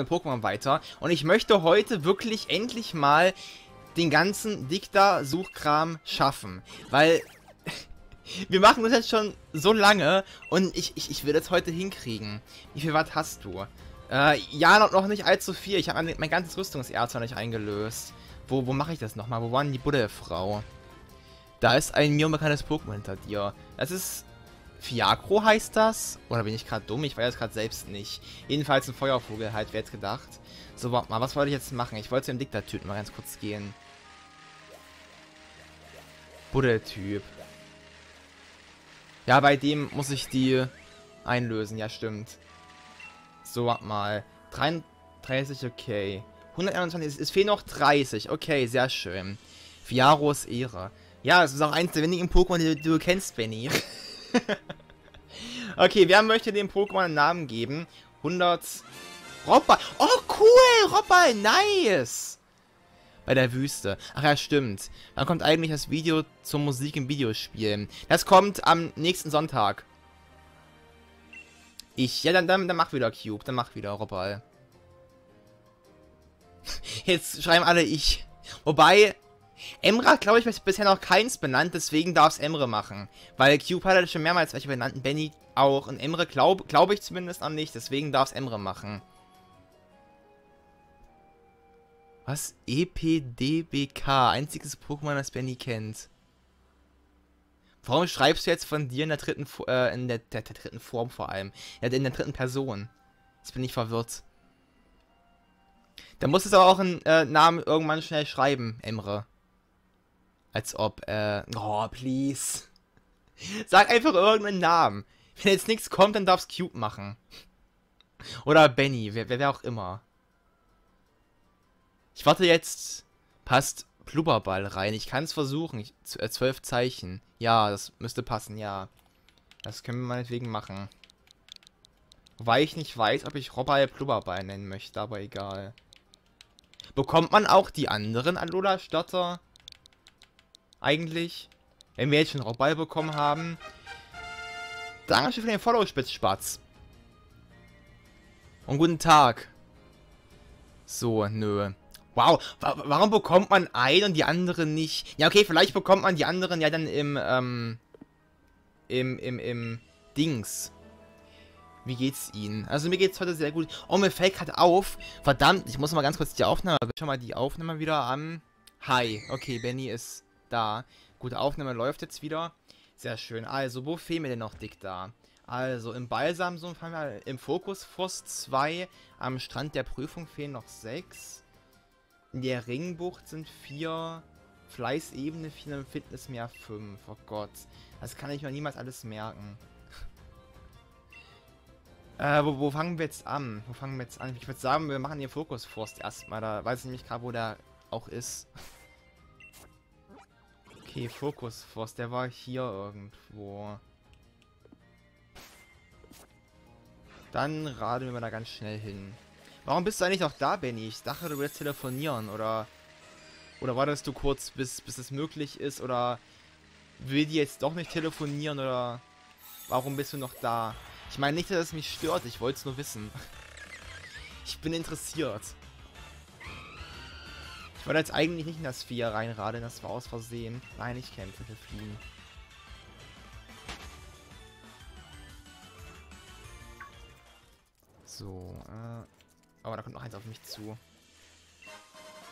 Pokémon weiter. Und ich möchte heute wirklich endlich mal den ganzen Dikta-Suchkram schaffen. Weil wir machen das jetzt schon so lange und ich, ich, ich will das heute hinkriegen. Wie viel Watt hast du? Äh, ja, noch, noch nicht allzu viel. Ich habe mein, mein, ganzes Rüstungserz noch nicht eingelöst. Wo, wo mache ich das nochmal? Wo war denn die Buddha-Frau? Da ist ein mir unbekanntes Pokémon hinter dir. Das ist Fiacro heißt das? Oder bin ich gerade dumm? Ich weiß es gerade selbst nicht. Jedenfalls ein Feuervogel halt, wer jetzt gedacht. So, warte mal, was wollte ich jetzt machen? Ich wollte zu dem Diktatyp mal ganz kurz gehen. Buddeltyp. Ja, bei dem muss ich die einlösen, ja stimmt. So, warte mal. 33, okay. 121, es, es fehlen noch 30. Okay, sehr schön. Fiaros Ehre. Ja, es ist auch eins der wenigen Pokémon, die, die du kennst, Benny. okay, wer möchte dem Pokémon einen Namen geben? 100... Robber. Oh, cool. Robber, nice. Bei der Wüste. Ach ja, stimmt. Dann kommt eigentlich das Video zur Musik im Videospiel. Das kommt am nächsten Sonntag. Ich. Ja, dann, dann, dann mach wieder Cube. Dann mach wieder Robber. Jetzt schreiben alle ich. Wobei, Emre hat, glaube ich, bisher noch keins benannt, deswegen darf es Emre machen. Weil Cube hat ja schon mehrmals welche benannt, Benny auch. Und Emre glaube glaub ich zumindest noch nicht, deswegen darf es Emre machen. Was? EPDBK, einziges Pokémon, das Benny kennt. Warum schreibst du jetzt von dir in der dritten, äh, in der, der, der dritten Form vor allem? Ja, in der dritten Person. Jetzt bin ich verwirrt. Da muss es aber auch einen äh, Namen irgendwann schnell schreiben, Emre. Als ob, äh, oh, please. Sag einfach irgendeinen Namen. Wenn jetzt nichts kommt, dann darf's Cube machen. Oder Benny, wer, wer, auch immer. Ich warte jetzt. Passt Blubberball rein. Ich kann es versuchen. Ich, äh, zwölf Zeichen. Ja, das müsste passen, ja. Das können wir meinetwegen machen. Wobei ich nicht weiß, ob ich Robber Blubberball nennen möchte, aber egal. Bekommt man auch die anderen Alola-Stotter? Eigentlich. Wenn wir jetzt schon Robball bekommen haben. Dankeschön für den Follow, Spitzspatz. Und guten Tag. So, nö. Wow, warum bekommt man einen und die anderen nicht? Ja, okay, vielleicht bekommt man die anderen ja dann im, ähm, im, im, im Dings. Wie geht's Ihnen? Also mir geht's heute sehr gut. Oh, mir fällt gerade auf. Verdammt, ich muss mal ganz kurz die Aufnahme, schon mal die Aufnahme wieder an. Hi, okay, Benny ist da. Gute Aufnahme läuft jetzt wieder. Sehr schön. Also, wo fehlen mir denn noch dick da? Also, im Balsamsumpf haben wir im Fokusforst 2. Am Strand der Prüfung fehlen noch 6. In der Ringbucht sind 4. Fleißebene 4 im Fitnessmeer 5. Oh Gott. Das kann ich mir niemals alles merken. äh, wo, wo, fangen wir jetzt an? Wo fangen wir jetzt an? Ich würde sagen, wir machen hier Fokusforst erstmal. Da weiß ich nämlich gerade, wo der auch ist. Okay, Fokus Force, der war hier irgendwo. Dann radeln wir da ganz schnell hin. Warum bist du eigentlich noch da, Benny? Ich dachte, du willst telefonieren, oder... Oder wartest du kurz, bis, bis es möglich ist, oder... Will die jetzt doch nicht telefonieren, oder... Warum bist du noch da? Ich meine nicht, dass es mich stört, ich wollte es nur wissen. Ich bin interessiert. Ich wollte jetzt eigentlich nicht in das Vier reinradeln, das war aus Versehen. Nein, ich kämpfe für Fliehen. So, äh... Aber da kommt noch eins auf mich zu.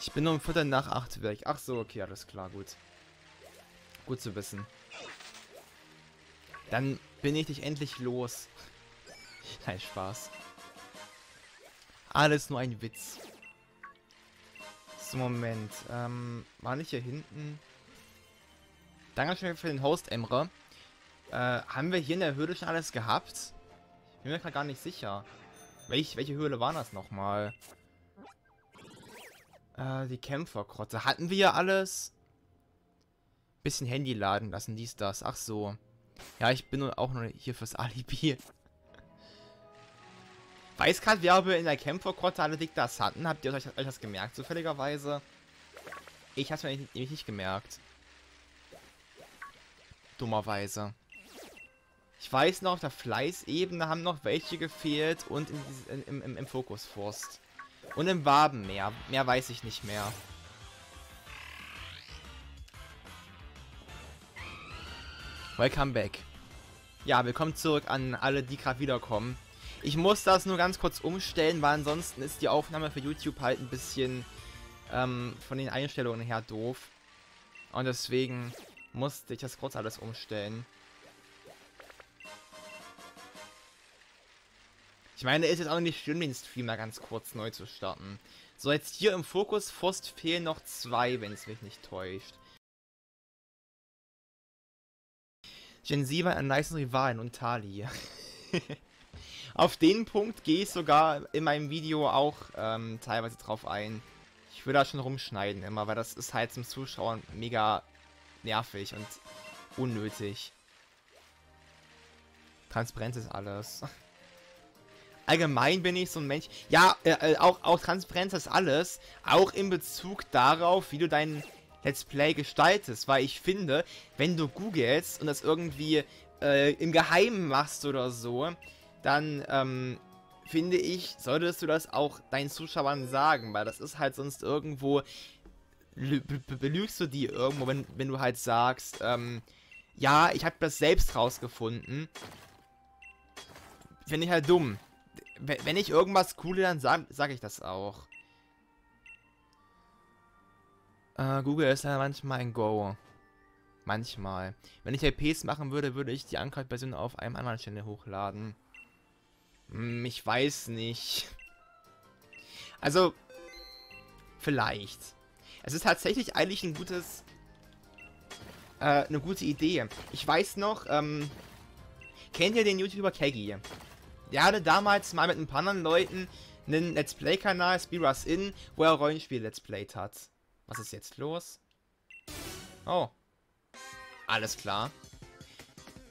Ich bin um Viertel nach acht weg. Ach so, okay, alles klar, gut. Gut zu wissen. Dann bin ich dich endlich los. Nein, Spaß. Alles nur ein Witz. Moment. Ähm, war nicht hier hinten? Dankeschön für den Host, Emre. Äh, haben wir hier in der Höhle schon alles gehabt? Ich bin mir gerade gar nicht sicher. Welch, welche Höhle war das nochmal? Äh, die Kämpferkrotze. Hatten wir ja alles? Bisschen Handy laden lassen, dies, das. Ach so. Ja, ich bin auch nur hier fürs Alibi. Weiß gerade, wer in der Kämpfergrotte alle Diktas hatten. Habt ihr euch, euch das gemerkt, zufälligerweise? Ich hab's mir nämlich nicht, gemerkt. Dummerweise. Ich weiß noch, auf der Fleißebene haben noch welche gefehlt und in, in, im, im Fokusforst. Und im Wabenmeer. Mehr weiß ich nicht mehr. Welcome back. Ja, willkommen zurück an alle, die gerade wiederkommen. Ich muss das nur ganz kurz umstellen, weil ansonsten ist die Aufnahme für YouTube halt ein bisschen ähm, von den Einstellungen her doof. Und deswegen musste ich das kurz alles umstellen. Ich meine, ist jetzt auch nicht schlimm, den Stream mal ganz kurz neu zu starten. So, jetzt hier im Fokus Forst fehlen noch zwei, wenn es mich nicht täuscht. Gen 7 einen nice Rivalen und Tali. Auf den Punkt gehe ich sogar in meinem Video auch ähm, teilweise drauf ein. Ich würde da schon rumschneiden immer, weil das ist halt zum Zuschauen mega nervig und unnötig. Transparenz ist alles. allgemein bin ich so ein Mensch. Ja, äh, äh, auch, auch Transparenz ist alles. Auch in Bezug darauf, wie du dein Let's Play gestaltest. Weil ich finde, wenn du googelst und das irgendwie äh, im Geheimen machst oder so, dann ähm, finde ich, solltest du das auch deinen Zuschauern sagen. Weil das ist halt sonst irgendwo. Belügst du die irgendwo, wenn, wenn du halt sagst, ähm, ja, ich habe das selbst rausgefunden. Finde ich halt dumm wenn ich irgendwas coole, dann sage sag ich das auch. Äh, Google ist ja manchmal ein Go. Manchmal. Wenn ich LPs machen würde, würde ich die Uncut-Version auf einem anderen Channel hochladen. Hm, ich weiß nicht. Also, vielleicht. Es ist tatsächlich eigentlich ein gutes... Äh, eine gute Idee. Ich weiß noch, ähm... Kennt ihr den YouTuber Keggy? Der hatte damals mal mit ein paar anderen Leuten einen Let's Play-Kanal, Speedrush In, wo er Rollenspiel Let's Played hat. Was ist jetzt los? Oh. Alles klar.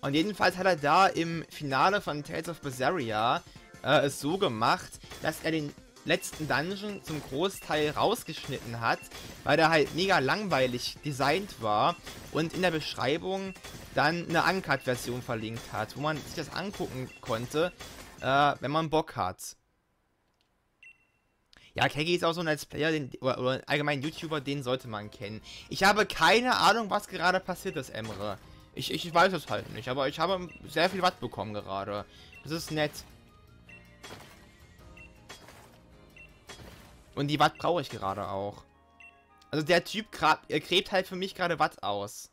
Und jedenfalls hat er da im Finale von Tales of Berseria äh, es so gemacht, dass er den letzten Dungeon zum Großteil rausgeschnitten hat, weil der halt mega langweilig designt war und in der Beschreibung dann eine Uncut-Version verlinkt hat, wo man sich das angucken konnte äh, wenn man Bock hat. Ja, Keggy ist auch so ein Let's Player, den, oder, oder allgemein YouTuber, den sollte man kennen. Ich habe keine Ahnung, was gerade passiert ist, Emre. Ich, ich weiß es halt nicht, aber ich habe sehr viel Watt bekommen gerade. Das ist nett. Und die Watt brauche ich gerade auch. Also der Typ gräbt halt für mich gerade Watt aus.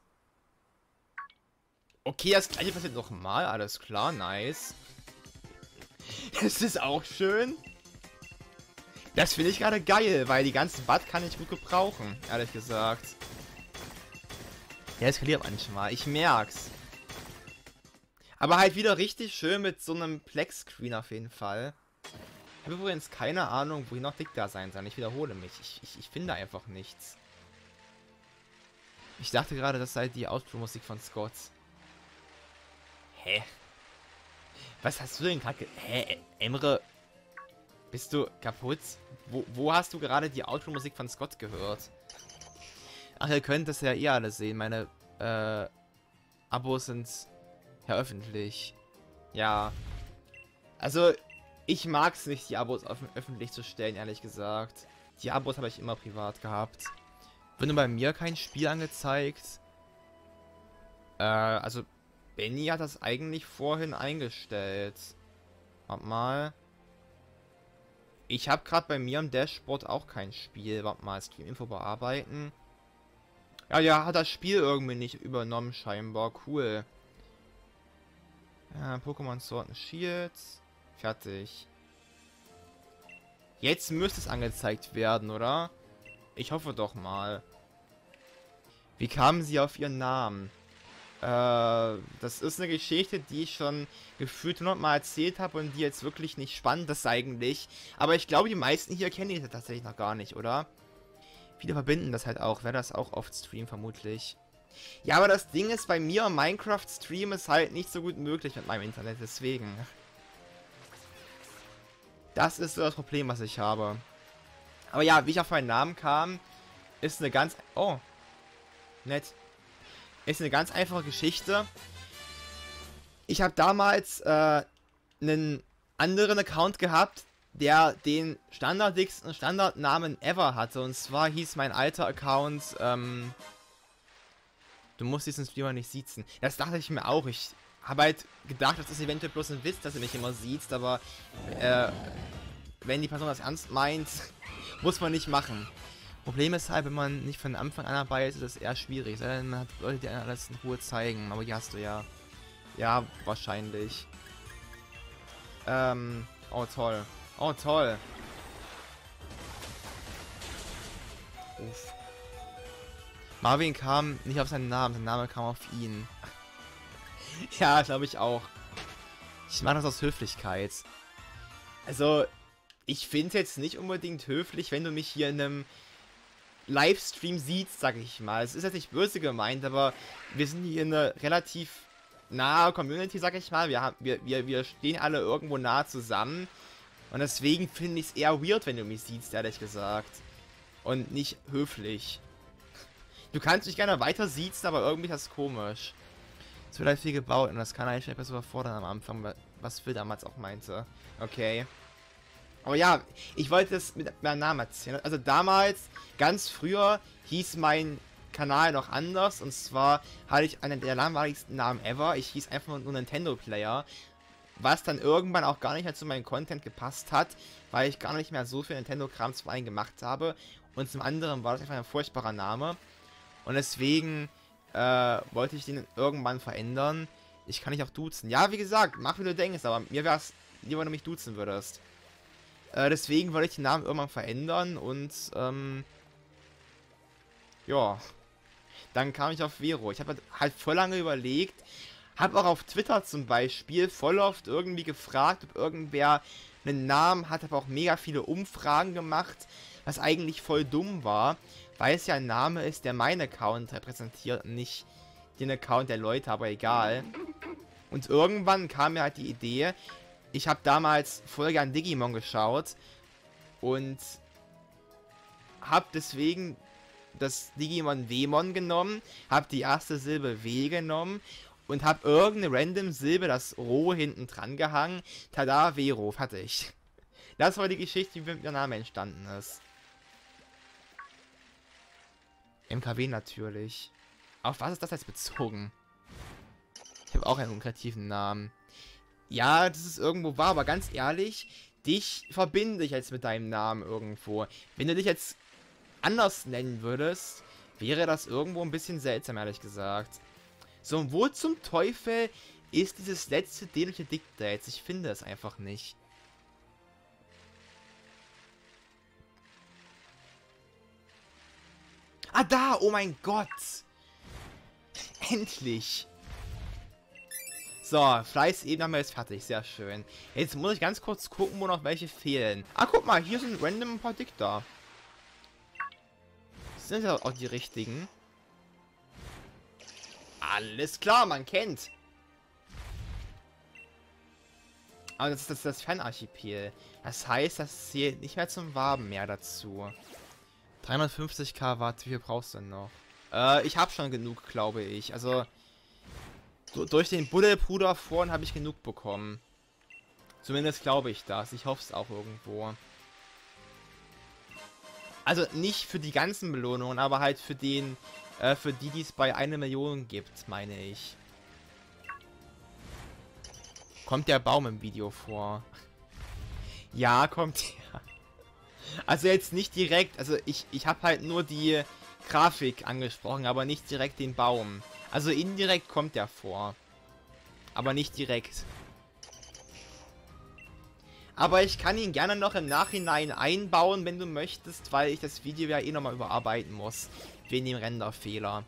Okay, das gleiche passiert nochmal. Alles klar, nice. Das ist auch schön. Das finde ich gerade geil, weil die ganzen Bad kann ich gut gebrauchen, ehrlich gesagt. Ja, eskaliert manchmal, ich merk's. Aber halt wieder richtig schön mit so einem Plex-Screen auf jeden Fall. Ich habe übrigens keine Ahnung, wohin noch dick da sein soll. Ich wiederhole mich. Ich, ich, ich finde einfach nichts. Ich dachte gerade, das sei die Outro-Musik von Scott. Hä? Was hast du denn gerade... Hä, Emre? Bist du kaputt? Wo, wo hast du gerade die Outro-Musik von Scott gehört? Ach, ihr könnt das ja eh alle sehen. Meine, äh, Abos sind ja öffentlich. Ja. Also, ich mag es nicht, die Abos öffentlich zu stellen, ehrlich gesagt. Die Abos habe ich immer privat gehabt. Wird nur bei mir kein Spiel angezeigt. Äh, also Benny hat das eigentlich vorhin eingestellt. Warte mal. Ich habe gerade bei mir im Dashboard auch kein Spiel. Warte mal, Stream-Info bearbeiten. Ja, ja, hat das Spiel irgendwie nicht übernommen scheinbar. Cool. Ja, Pokémon Sword and Shield. Fertig. Jetzt müsste es angezeigt werden, oder? Ich hoffe doch mal. Wie kamen sie auf ihren Namen? Äh, das ist eine Geschichte, die ich schon gefühlt hundertmal erzählt habe und die jetzt wirklich nicht spannend ist eigentlich. Aber ich glaube, die meisten hier kennen die tatsächlich noch gar nicht, oder? Viele verbinden das halt auch, wer das auch oft streamt vermutlich. Ja, aber das Ding ist, bei mir Minecraft-Stream ist halt nicht so gut möglich mit meinem Internet, deswegen. Das ist so das Problem, was ich habe. Aber ja, wie ich auf meinen Namen kam, ist eine ganz... Oh. Nett. Ist eine ganz einfache Geschichte. Ich habe damals äh, einen anderen Account gehabt, der den standardigsten Standardnamen ever hatte. Und zwar hieß mein alter Account, ähm, du musst diesen Streamer nicht siezen. Das dachte ich mir auch. Ich habe halt gedacht, das ist eventuell bloß ein Witz, dass er mich immer sieht, aber äh, wenn die Person das ernst meint, muss man nicht machen. Problem ist halt, wenn man nicht von Anfang an dabei ist, ist es eher schwierig. Man hat Leute, die alles in Ruhe zeigen, aber die hast du ja. Ja, wahrscheinlich. Ähm, oh toll. Oh toll. Uff. Marvin kam nicht auf seinen Namen, sein Name kam auf ihn. ja, glaube ich auch. Ich mache das aus Höflichkeit. Also, ich finde es jetzt nicht unbedingt höflich, wenn du mich hier in einem Livestream siehst, sag ich mal. Es ist jetzt nicht böse gemeint, aber wir sind hier in einer relativ nahe Community, sag ich mal. Wir, haben, wir, wir, wir stehen alle irgendwo nah zusammen. Und deswegen finde ich es eher weird, wenn du mich siehst, ehrlich gesagt. Und nicht höflich. Du kannst mich gerne weiter siezen, aber irgendwie ist das komisch. Es wird halt viel gebaut und das kann eigentlich etwas überfordern am Anfang, was Phil damals auch meinte. Okay. Aber ja, ich wollte das mit meinem Namen erzählen. Also damals, ganz früher, hieß mein Kanal noch anders. Und zwar hatte ich einen der langweiligsten Namen ever. Ich hieß einfach nur Nintendo Player. Was dann irgendwann auch gar nicht mehr zu meinem Content gepasst hat, weil ich gar nicht mehr so viel Nintendo-Kram zum einen gemacht habe. Und zum anderen war das einfach ein furchtbarer Name. Und deswegen äh, wollte ich den irgendwann verändern. Ich kann dich auch duzen. Ja, wie gesagt, mach wie du denkst, aber mir wäre es lieber, wenn du mich duzen würdest. Äh, deswegen wollte ich den Namen irgendwann verändern und, ähm, ja. Dann kam ich auf Vero. Ich habe halt voll lange überlegt, habe auch auf Twitter zum Beispiel voll oft irgendwie gefragt, ob irgendwer einen Namen hat, habe auch mega viele Umfragen gemacht, was eigentlich voll dumm war, weil es ja ein Name ist, der meinen Account repräsentiert, nicht den Account der Leute, aber egal. Und irgendwann kam mir halt die Idee, ich habe damals Folge an Digimon geschaut und habe deswegen das Digimon Wemon genommen, habe die erste Silbe W genommen und habe irgendeine random Silbe, das Ro hinten dran gehangen. Tada, Vero, fertig. Das war die Geschichte, wie der Name entstanden ist. MKW natürlich. Auf was ist das jetzt bezogen? Ich habe auch einen unkreativen Namen. Ja, das ist irgendwo wahr, aber ganz ehrlich, dich verbinde ich jetzt mit deinem Namen irgendwo. Wenn du dich jetzt anders nennen würdest, wäre das irgendwo ein bisschen seltsam, ehrlich gesagt. So, und wo zum Teufel ist dieses letzte dämliche Diktat? Ich finde es einfach nicht. Ah, da! Oh mein Gott! Endlich! So, Fleißebene haben wir jetzt fertig. Sehr schön. Jetzt muss ich ganz kurz gucken, wo noch welche fehlen. Ah, guck mal, hier sind random ein paar Dikter. Sind ja auch die richtigen. Alles klar, man kennt. Aber das ist das, das Fernarchipel. Das heißt, das zählt nicht mehr zum Waben mehr dazu. 350k Watt, wie viel brauchst du denn noch? Äh, ich habe schon genug, glaube ich. Also, so, durch den Bulletbruder vorhin habe ich genug bekommen. Zumindest glaube ich das. Ich hoffe es auch irgendwo. Also nicht für die ganzen Belohnungen, aber halt für den, äh, für die, die es bei einer Million gibt, meine ich. Kommt der Baum im Video vor? ja, kommt er. Also jetzt nicht direkt, also ich, ich habe halt nur die Grafik angesprochen, aber nicht direkt den Baum. Also indirekt kommt der vor. Aber nicht direkt. Aber ich kann ihn gerne noch im Nachhinein einbauen, wenn du möchtest, weil ich das Video ja eh nochmal überarbeiten muss. Wegen dem Renderfehler.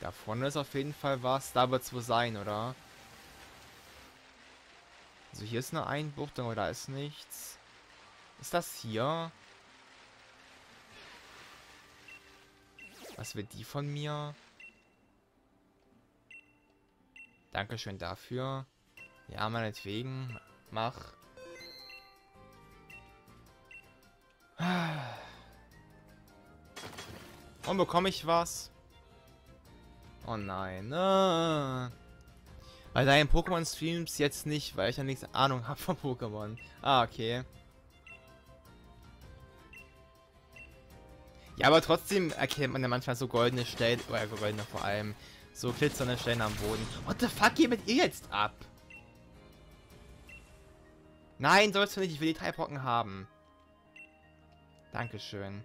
Da vorne ist auf jeden Fall was. Da wird es wohl sein, oder? Also hier ist eine Einbuchtung, aber da ist nichts. Ist das hier? Was will die von mir? Dankeschön dafür. Ja, meinetwegen. Mach. Und bekomme ich was? Oh nein. Ah. Bei deinen Pokémon-Streams jetzt nicht, weil ich ja nichts Ahnung habe von Pokémon. Ah, okay. Ja, aber trotzdem erkennt man ja manchmal so goldene Stellen, oder goldene vor allem, so glitzernde Stellen am Boden. What the fuck geht mit ihr jetzt ab? Nein, sollst du nicht, ich will die drei Brocken haben. Dankeschön.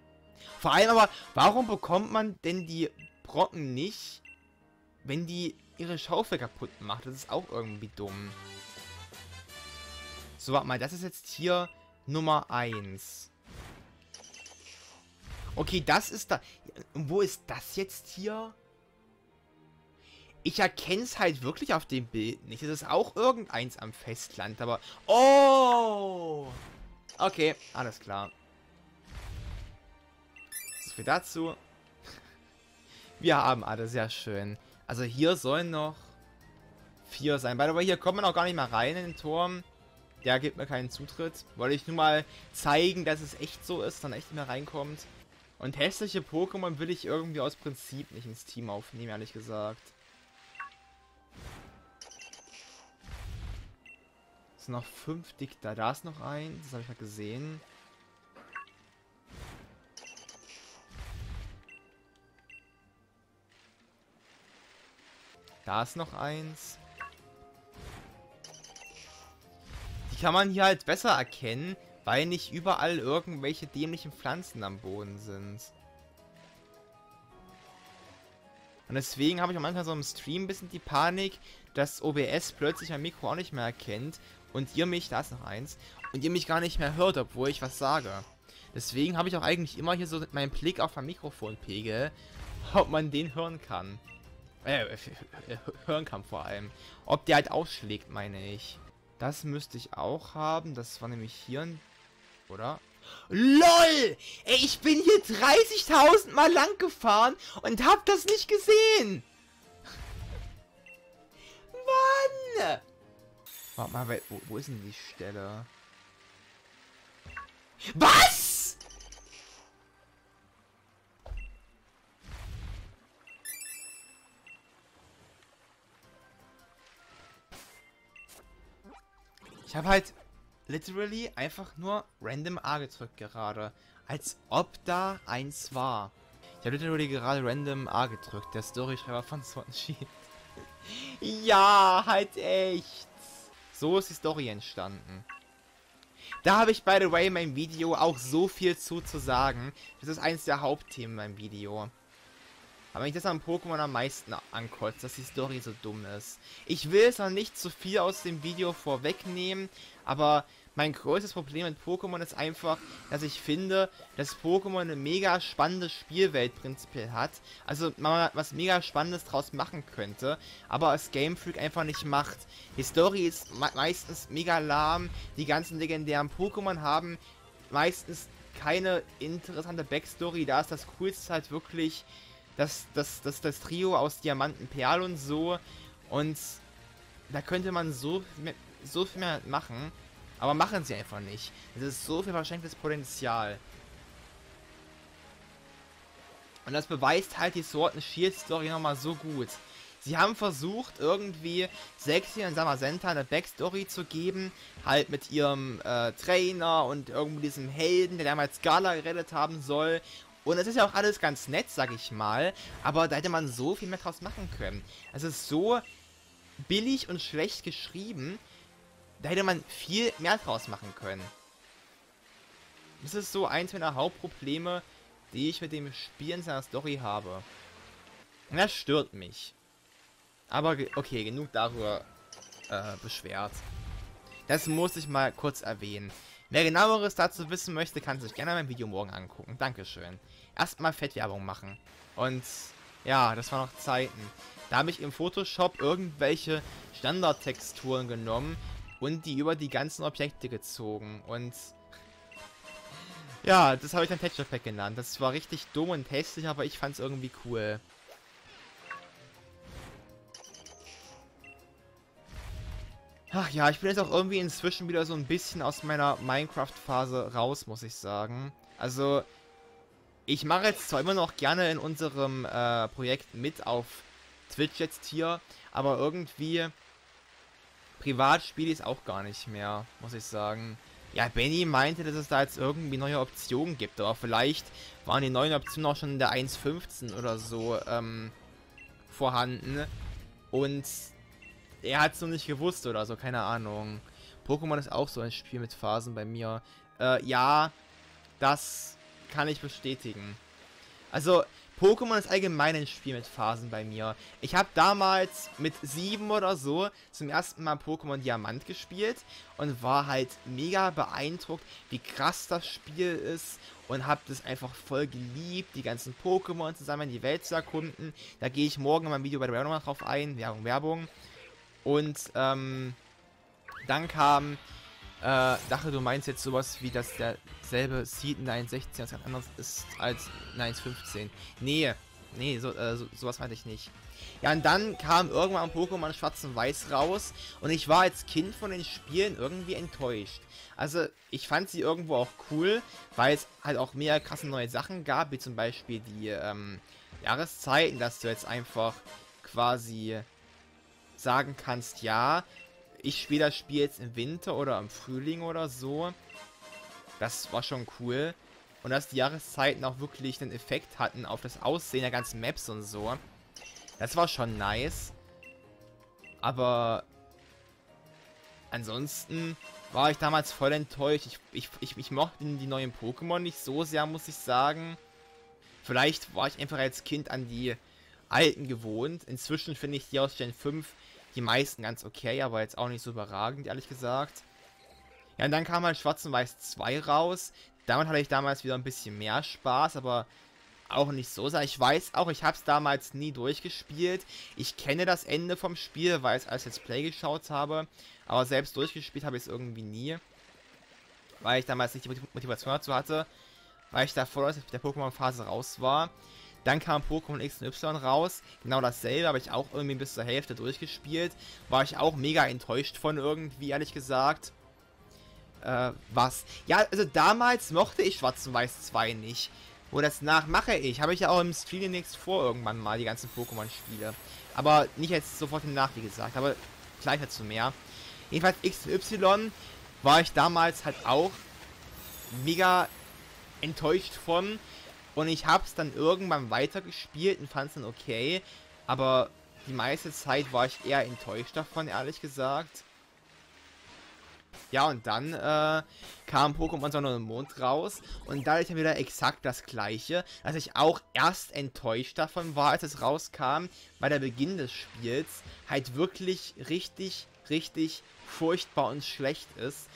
Vor allem aber, warum bekommt man denn die Brocken nicht, wenn die ihre Schaufel kaputt macht? Das ist auch irgendwie dumm. So, warte mal, das ist jetzt hier Nummer 1. Okay, das ist da. Wo ist das jetzt hier? Ich erkenne es halt wirklich auf dem Bild nicht. Es ist auch irgendeins am Festland, aber... Oh! Okay, alles klar. So viel dazu. Wir haben alle, sehr schön. Also hier sollen noch vier sein. By the way, hier kommt man auch gar nicht mehr rein in den Turm. Der gibt mir keinen Zutritt. Wollte ich nur mal zeigen, dass es echt so ist, dann echt nicht mehr reinkommt. Und hässliche Pokémon will ich irgendwie aus Prinzip nicht ins Team aufnehmen, ehrlich gesagt. Es sind noch fünf dick da. Da ist noch ein. Das habe ich mal gesehen. Da ist noch eins. Die kann man hier halt besser erkennen, weil nicht überall irgendwelche dämlichen Pflanzen am Boden sind. Und deswegen habe ich am manchmal so im Stream ein bisschen die Panik, dass OBS plötzlich mein Mikro auch nicht mehr erkennt und ihr mich, da ist noch eins, und ihr mich gar nicht mehr hört, obwohl ich was sage. Deswegen habe ich auch eigentlich immer hier so meinen Blick auf mein Mikrofonpegel, ob man den hören kann. Äh, hören kann vor allem. Ob der halt ausschlägt, meine ich. Das müsste ich auch haben. Das war nämlich hier ein oder? LOL! Ey, ich bin hier 30.000 Mal lang gefahren und hab das nicht gesehen! Mann! Warte mal, wo, wo ist denn die Stelle? Was? Ich habe halt literally einfach nur random A gedrückt gerade. Als ob da eins war. Ich habe literally gerade random A gedrückt. Der Storyschreiber von Sword Shield. ja, halt echt. So ist die Story entstanden. Da habe ich, by the way, in meinem Video auch so viel zu zu sagen. Das ist eines der Hauptthemen in meinem Video. Aber ich das an Pokémon am meisten ankotzt, dass die Story so dumm ist. Ich will es noch nicht zu viel aus dem Video vorwegnehmen, aber mein größtes Problem mit Pokémon ist einfach, dass ich finde, dass Pokémon eine mega spannende Spielwelt prinzipiell hat. Also man was mega Spannendes draus machen könnte, aber es Game Freak einfach nicht macht. Die Story ist me meistens mega lahm, die ganzen legendären Pokémon haben meistens keine interessante Backstory. Da ist das Coolste halt wirklich das, das, das, das Trio aus Diamanten, Perl und so. Und da könnte man so, so viel mehr machen. Aber machen sie einfach nicht. Es ist so viel verschenktes Potenzial. Und das beweist halt die Sword Shield Story nochmal so gut. Sie haben versucht, irgendwie Sexy und Samazenta eine Backstory zu geben, halt mit ihrem äh, Trainer und irgendwie diesem Helden, der damals Gala gerettet haben soll. Und es ist ja auch alles ganz nett, sag ich mal, aber da hätte man so viel mehr draus machen können. Es ist so billig und schlecht geschrieben, da hätte man viel mehr draus machen können. Das ist so eins meiner Hauptprobleme, die ich mit dem Spiel in seiner Story habe. Und das stört mich. Aber okay, genug darüber äh, beschwert. Das muss ich mal kurz erwähnen. Wer genaueres dazu wissen möchte, kann sich gerne mein Video morgen angucken. Dankeschön. Erstmal Fettwerbung machen. Und ja, das waren noch Zeiten. Da habe ich im Photoshop irgendwelche Standardtexturen genommen und die über die ganzen Objekte gezogen. Und ja, das habe ich dann Texture Pack genannt. Das war richtig dumm und hässlich, aber ich fand es irgendwie cool. Ach ja, ich bin jetzt auch irgendwie inzwischen wieder so ein bisschen aus meiner Minecraft-Phase raus, muss ich sagen. Also, ich mache jetzt zwar immer noch gerne in unserem äh, Projekt mit auf Twitch jetzt hier, aber irgendwie privat spiele ich es auch gar nicht mehr, muss ich sagen. Ja, Benny meinte, dass es da jetzt irgendwie neue Optionen gibt, aber vielleicht waren die neuen Optionen auch schon in der 1.15 oder so ähm, vorhanden. Und er hat es noch nicht gewusst oder so, keine Ahnung. Pokémon ist auch so ein Spiel mit Phasen bei mir. Äh, ja, das kann ich bestätigen. Also, Pokémon ist allgemein ein Spiel mit Phasen bei mir. Ich habe damals mit sieben oder so zum ersten Mal Pokémon Diamant gespielt und war halt mega beeindruckt, wie krass das Spiel ist und habe das einfach voll geliebt, die ganzen Pokémon zusammen, die Welt zu erkunden. Da gehe ich morgen in meinem Video bei der Werbung drauf ein, Werbung, Werbung. Und ähm, dann kam äh, dachte, du meinst jetzt sowas wie, dass derselbe Seed in der 1.16 ganz anders ist als in der 1.15. Nee, nee, so, äh, so, sowas meinte ich nicht. Ja, und dann kam irgendwann Pokémon Schwarz und Weiß raus und ich war als Kind von den Spielen irgendwie enttäuscht. Also, ich fand sie irgendwo auch cool, weil es halt auch mehr krasse neue Sachen gab, wie zum Beispiel die ähm, Jahreszeiten, dass du jetzt einfach quasi sagen kannst, ja, ich spiele das Spiel jetzt im Winter oder im Frühling oder so. Das war schon cool. Und dass die Jahreszeiten auch wirklich einen Effekt hatten auf das Aussehen der ganzen Maps und so. Das war schon nice. Aber ansonsten war ich damals voll enttäuscht. Ich, ich, ich, ich mochte die neuen Pokémon nicht so sehr, muss ich sagen. Vielleicht war ich einfach als Kind an die alten gewohnt. Inzwischen finde ich die aus Gen 5 die meisten ganz okay, aber jetzt auch nicht so überragend, ehrlich gesagt. Ja, und dann kam halt Schwarz und Weiß 2 raus. Damit hatte ich damals wieder ein bisschen mehr Spaß, aber auch nicht so sehr. Ich weiß auch, ich habe es damals nie durchgespielt. Ich kenne das Ende vom Spiel, weil ich es als Let's Play geschaut habe. Aber selbst durchgespielt habe ich es irgendwie nie. Weil ich damals nicht die Motivation dazu hatte. Weil ich da voll aus der Pokémon-Phase raus war. Dann kam Pokémon X und Y raus. Genau dasselbe, habe ich auch irgendwie bis zur Hälfte durchgespielt. War ich auch mega enttäuscht von irgendwie, ehrlich gesagt. Äh, was? Ja, also damals mochte ich Schwarz und Weiß 2 nicht. Wo das nachmache ich. Habe ich ja auch im Stream demnächst vor irgendwann mal, die ganzen Pokémon-Spiele. Aber nicht jetzt sofort im Nach, wie gesagt. Aber gleich dazu mehr. Jedenfalls X und Y war ich damals halt auch mega enttäuscht von. Und ich habe es dann irgendwann weitergespielt und fand es dann okay. Aber die meiste Zeit war ich eher enttäuscht davon, ehrlich gesagt. Ja, und dann äh, kam Pokémon Sonne und Mond raus. Und da ist dann wieder exakt das gleiche. Dass ich auch erst enttäuscht davon war, als es rauskam, weil der Beginn des Spiels halt wirklich richtig, richtig furchtbar und schlecht ist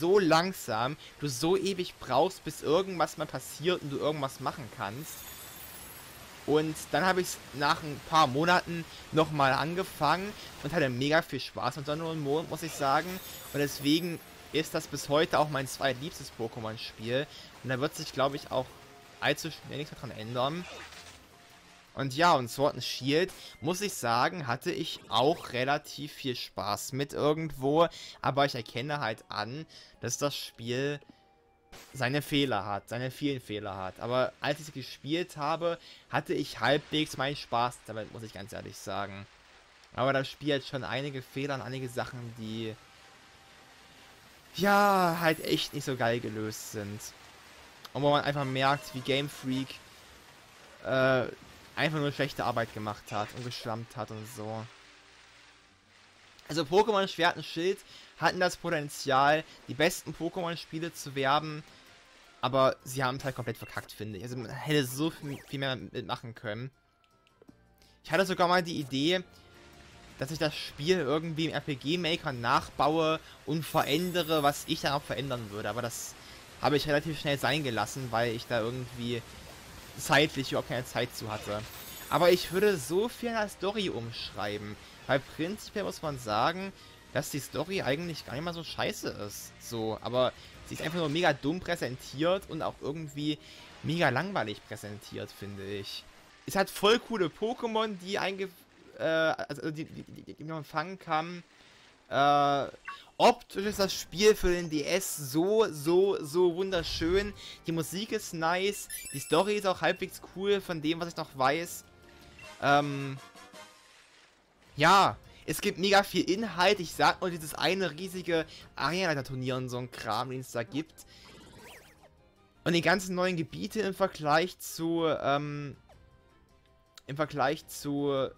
so langsam, du so ewig brauchst, bis irgendwas mal passiert und du irgendwas machen kannst. Und dann habe ich es nach ein paar Monaten nochmal angefangen und hatte mega viel Spaß mit Sonne und Mond, muss ich sagen. Und deswegen ist das bis heute auch mein zweitliebstes Pokémon-Spiel. Und da wird sich, glaube ich, auch allzu schnell nichts daran ändern. Und ja, und Sword and Shield, muss ich sagen, hatte ich auch relativ viel Spaß mit irgendwo. Aber ich erkenne halt an, dass das Spiel seine Fehler hat, seine vielen Fehler hat. Aber als ich es gespielt habe, hatte ich halbwegs meinen Spaß damit, muss ich ganz ehrlich sagen. Aber das Spiel hat schon einige Fehler und einige Sachen, die ja, halt echt nicht so geil gelöst sind. Und wo man einfach merkt, wie Game Freak äh, einfach nur schlechte Arbeit gemacht hat und geschlampt hat und so. Also Pokémon Schwert und Schild hatten das Potenzial, die besten Pokémon-Spiele zu werben, aber sie haben es halt komplett verkackt, finde ich. Also man hätte so viel mehr mitmachen können. Ich hatte sogar mal die Idee, dass ich das Spiel irgendwie im RPG-Maker nachbaue und verändere, was ich dann auch verändern würde. Aber das habe ich relativ schnell sein gelassen, weil ich da irgendwie zeitlich überhaupt keine Zeit zu hatte. Aber ich würde so viel in der Story umschreiben. Weil prinzipiell muss man sagen, dass die Story eigentlich gar nicht mal so scheiße ist. So, aber sie ist einfach nur mega dumm präsentiert und auch irgendwie mega langweilig präsentiert, finde ich. Es hat voll coole Pokémon, die einge... Äh, also die, die, die, die man fangen kann. Äh, optisch ist das Spiel für den DS so, so, so wunderschön. Die Musik ist nice. Die Story ist auch halbwegs cool von dem, was ich noch weiß. Ähm, ja, Es gibt mega viel Inhalt. Ich sag nur dieses eine riesige Arena-Turnier und so ein Kram, den es da gibt. Und die ganzen neuen Gebiete im Vergleich zu, ähm, im Vergleich zu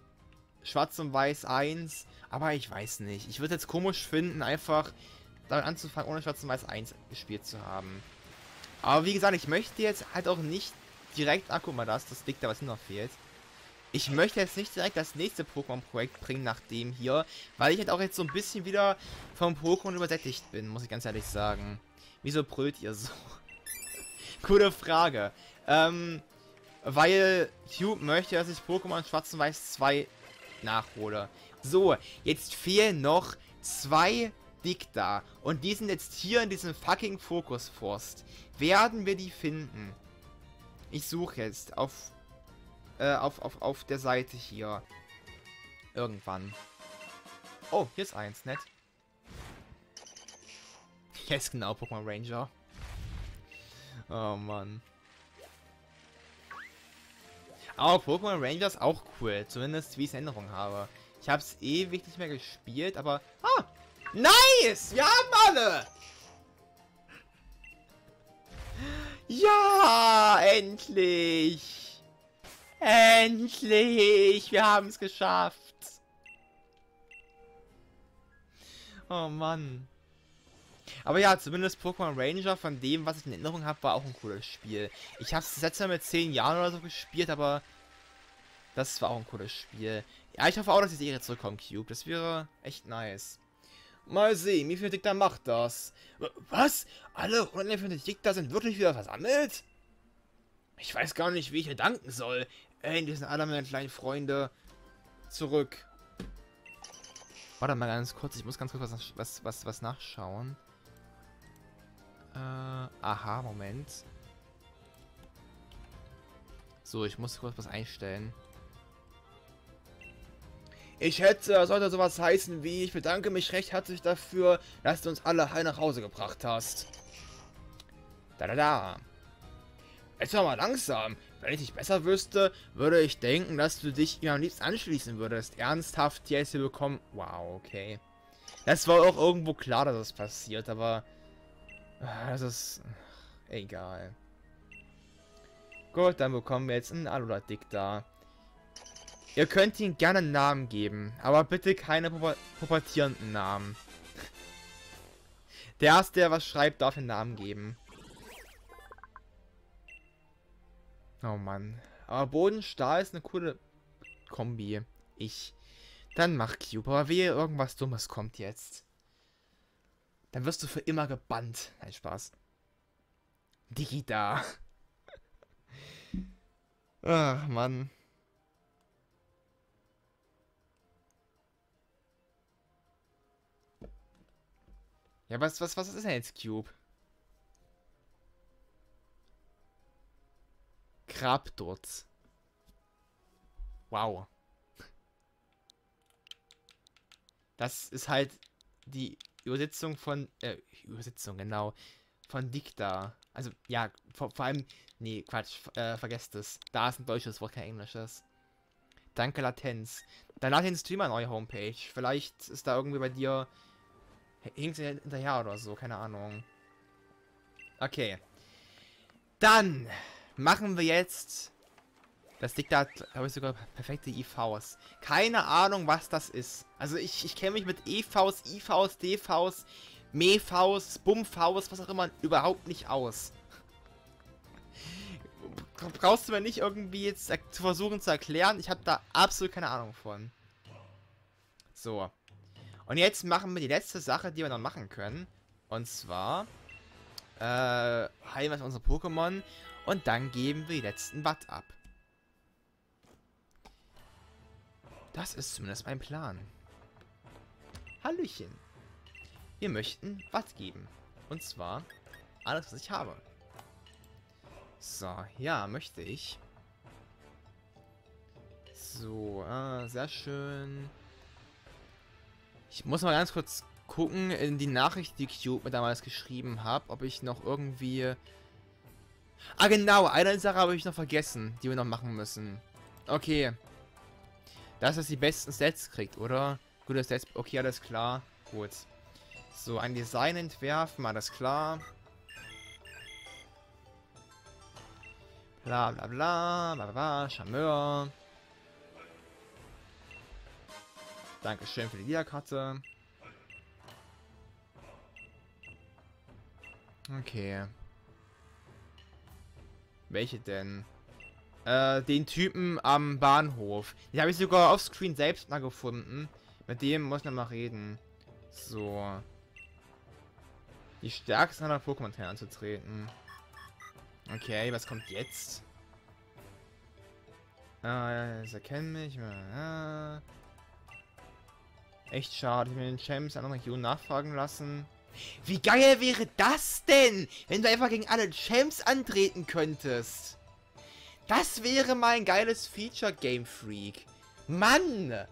Schwarz und Weiß 1. Aber ich weiß nicht. Ich würde es jetzt komisch finden, einfach damit anzufangen, ohne Schwarz und Weiß 1 gespielt zu haben. Aber wie gesagt, ich möchte jetzt halt auch nicht direkt... Ah, guck mal, das, das liegt da, was noch fehlt. Ich möchte jetzt nicht direkt das nächste Pokémon-Projekt bringen nach dem hier, weil ich halt auch jetzt so ein bisschen wieder vom Pokémon übersättigt bin, muss ich ganz ehrlich sagen. Wieso brüllt ihr so? Coole Frage. Ähm, weil Cube möchte, dass ich Pokémon Schwarz und Weiß 2 nachhole. So, jetzt fehlen noch zwei Dicta. Und die sind jetzt hier in diesem fucking Fokusforst. Werden wir die finden? Ich suche jetzt auf äh, auf, auf, auf der Seite hier. Irgendwann. Oh, hier ist eins, nett. Yes, genau, Pokémon Ranger. Oh, Mann. Aber Pokémon Ranger ist auch cool. Zumindest wie ich es in Erinnerung habe. Ich habe es ewig nicht mehr gespielt, aber... Ah! Nice! Wir haben alle! Ja, endlich! Endlich! Wir haben es geschafft! Oh Mann. Aber ja, zumindest Pokémon Ranger von dem, was ich in Erinnerung habe, war auch ein cooles Spiel. Ich habe es letztes Mal mit 10 Jahren oder so gespielt, aber das war auch ein cooles Spiel. Ja, ich hoffe auch, dass die Serie zurückkommt, Cube. Das wäre echt nice. Mal sehen, wie viel Dickter macht das? Was? Alle 150 Dickter sind wirklich wieder versammelt? Ich weiß gar nicht, wie ich mir danken soll. Endlich sind alle meine kleinen Freunde zurück. Warte mal ganz kurz, ich muss ganz kurz was, was, was, was nachschauen. Äh, aha, Moment. So, ich muss kurz was einstellen. Ich hätte, sollte sowas heißen wie, ich bedanke mich recht herzlich dafür, dass du uns alle heil nach Hause gebracht hast. Da da da. Jetzt mal langsam. Wenn ich dich besser wüsste, würde ich denken, dass du dich mir am liebsten anschließen würdest. Ernsthaft, die hier bekommen. Wow, okay. Das war auch irgendwo klar, dass das passiert, aber... Ah, das ist... Egal. Gut, dann bekommen wir jetzt einen Alulat-Dick da. Ihr könnt ihm gerne einen Namen geben, aber bitte keine pubertierenden Namen. Der erste, der was schreibt, darf einen Namen geben. Oh Mann. Aber Bodenstahl ist eine coole Kombi. Ich. Dann mach Cube. Aber wehe, irgendwas Dummes kommt jetzt. Dann wirst du für immer gebannt. Nein, Spaß. Digita. Ach, Mann. Ja, was, was, was ist denn jetzt Cube? Krabdurz. Wow. Das ist halt die Übersetzung von, äh, Übersetzung, genau, von Dicta. Also, ja, vor, vor allem, nee, Quatsch, äh, vergesst es. Da ist ein deutsches Wort, kein englisches. Danke, Latenz. Dann den Streamer eine neue Homepage. Vielleicht ist da irgendwie bei dir, hinkt hinterher oder so, keine Ahnung. Okay. Dann machen wir jetzt... Das liegt da, glaube ich, sogar perfekte IVs. Keine Ahnung, was das ist. Also ich, ich kenne mich mit EVs, IVs, DVs, MEVs, BUMVs, was auch immer, überhaupt nicht aus. Brauchst du mir nicht irgendwie jetzt zu versuchen zu erklären. Ich habe da absolut keine Ahnung von. So. Und jetzt machen wir die letzte Sache, die wir noch machen können. Und zwar äh, heilen wir unsere Pokémon und dann geben wir die letzten Watt ab. Das ist zumindest mein Plan. Hallöchen. Wir möchten Watt geben. Und zwar alles, was ich habe. So, ja, möchte ich. So, äh, sehr schön. Ich muss mal ganz kurz gucken in die Nachricht, die Cube mir damals geschrieben hat, ob ich noch irgendwie Ah, genau. Eine Sache habe ich noch vergessen, die wir noch machen müssen. Okay. Dass es die besten Sets kriegt, oder? Gut, das ist jetzt... Okay, alles klar. Gut. So, ein Design entwerfen, alles klar. Bla bla bla, bla bla, Charmeur. Dankeschön für die Liederkarte. Okay. Welche denn? Äh, den Typen am Bahnhof. Den habe ich sogar offscreen selbst mal gefunden. Mit dem muss man mal reden. So. Die stärksten aller Pokémon-Trainer anzutreten. Okay, was kommt jetzt? Ah, sie erkennen mich. Ah. Echt schade. Ich will den Champs an anderen Regionen nachfragen lassen. Wie geil wäre das denn, wenn du einfach gegen alle Champs antreten könntest? Das wäre mal ein geiles Feature, Game Freak. Mann!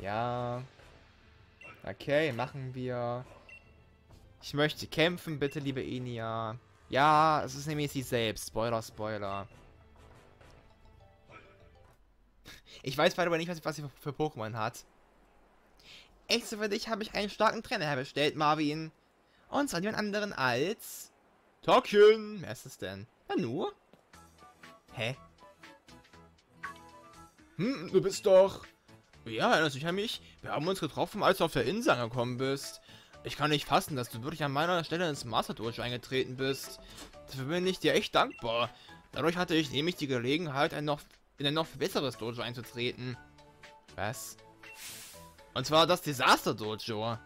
Ja. Okay, machen wir. Ich möchte kämpfen, bitte, liebe Enia. Ja, es ist nämlich sie selbst. Spoiler, Spoiler. Ich weiß weiter nicht, was, was sie für, Pokémon hat. Extra für dich habe ich einen starken Trainer herbestellt, Marvin. Und zwar jemand anderen als... Tokien! Wer ist es denn? Ja, nur? Hä? Hm, du bist doch... Ja, erinnerst dich an mich? Wir haben uns getroffen, als du auf der Insel angekommen bist. Ich kann nicht fassen, dass du wirklich an meiner Stelle ins Master Dojo eingetreten bist. Dafür bin ich dir echt dankbar. Dadurch hatte ich nämlich die Gelegenheit, ein noch, in ein noch besseres Dojo einzutreten. Was? Und zwar das Disaster Dojo.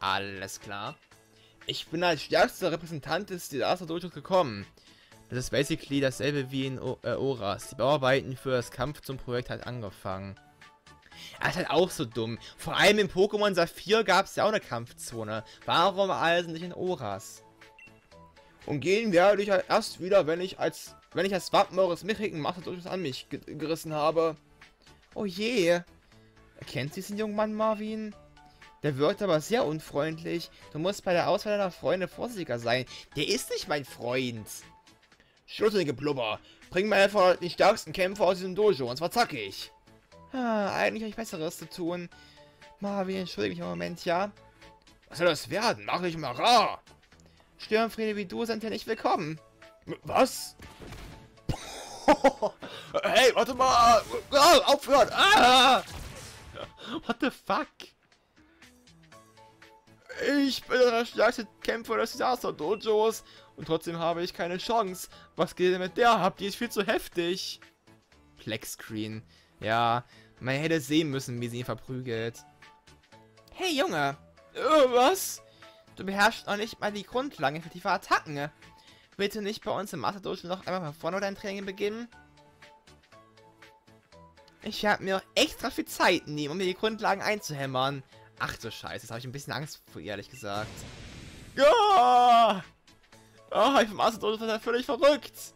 Alles klar. Ich bin als stärkster Repräsentant des Disaster Dojos gekommen. Das ist basically dasselbe wie in o äh, Oras. Die Bauarbeiten für das Kampf zum Projekt hat angefangen. Das ist halt auch so dumm. Vor allem in Pokémon Saphir gab es ja auch eine Kampfzone. Warum also nicht in Oras? Und gehen werde ich halt erst wieder, wenn ich als wenn ich als Wappen eures michigen Master durchaus an mich gerissen habe. Oh je. Erkennt sie diesen jungen Mann, Marvin? Der wirkt aber sehr unfreundlich. Du musst bei der Auswahl deiner Freunde vorsichtiger sein. Der ist nicht mein Freund. Schluss mit Geblubber. Bring mir einfach die stärksten Kämpfer aus diesem Dojo, und zwar zackig. Ah, eigentlich habe ich Besseres zu tun. Marvin, entschuldige mich einen Moment, ja? Was soll das werden? Mach dich mal rar! Störenfriede wie du sind ja nicht willkommen. Was? hey, warte mal! Ah, aufhören! Ah! What the fuck? Ich bin der stärkste Kämpfer des Disaster Dojos und trotzdem habe ich keine Chance. Was geht denn mit der ab? Die ist viel zu heftig. Plex Screen. Ja, man hätte sehen müssen, wie sie ihn verprügelt. Hey Junge! Äh, was? Du beherrschst noch nicht mal die Grundlagen für tiefe Attacken. Willst du nicht bei uns im Master Dojo noch einmal von vorne dein Training beginnen? Ich werde mir extra viel Zeit nehmen, um mir die Grundlagen einzuhämmern. Ach du Scheiße, jetzt habe ich ein bisschen Angst vor, ehrlich gesagt. Ja! Ah, ich bin Master Dojo völlig verrückt.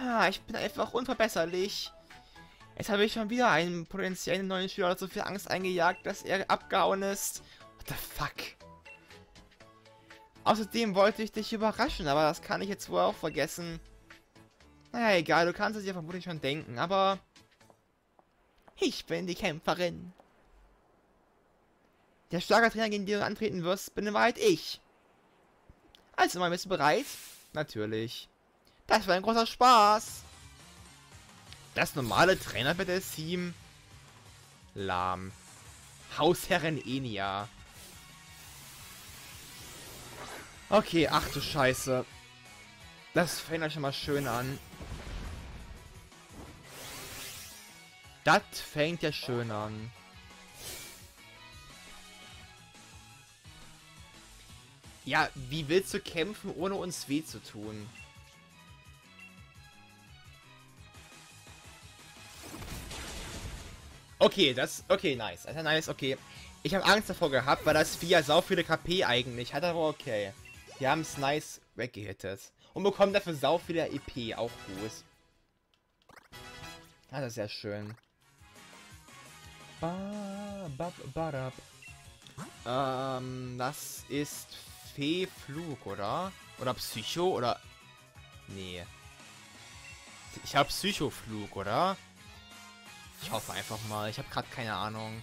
Ah, ich bin einfach unverbesserlich. Jetzt habe ich schon wieder einen potenziellen neuen Schüler so viel Angst eingejagt, dass er abgehauen ist. What the fuck? Außerdem wollte ich dich überraschen, aber das kann ich jetzt wohl auch vergessen. Naja, egal, du kannst es dir vermutlich schon denken, aber... Ich bin die Kämpferin. Der starke Trainer, gegen den du antreten wirst, bin in Wahrheit ich. Also mal, bist du bereit? Natürlich. Das war ein großer Spaß. Das normale Trainerbett des Team. Lahm. Hausherrin Enia. Okay, ach du Scheiße. Das fängt ja schon mal schön an. Das fängt ja schön an. Ja, wie willst du kämpfen, ohne uns weh zu tun? Okay, das... Okay, nice. Also nice, okay. Ich habe Angst davor gehabt, weil das Vieh ja sau viele KP eigentlich hat, aber okay. Wir haben es nice weggehittet. Und bekommen dafür sau viele EP, auch gut. Ah, das ist ja schön. Ba, ba, ba, ähm, das ist Fee Flug, oder? Oder Psycho, oder... Nee. Ich habe Psychoflug, oder? Ich hoffe einfach mal. Ich habe gerade keine Ahnung.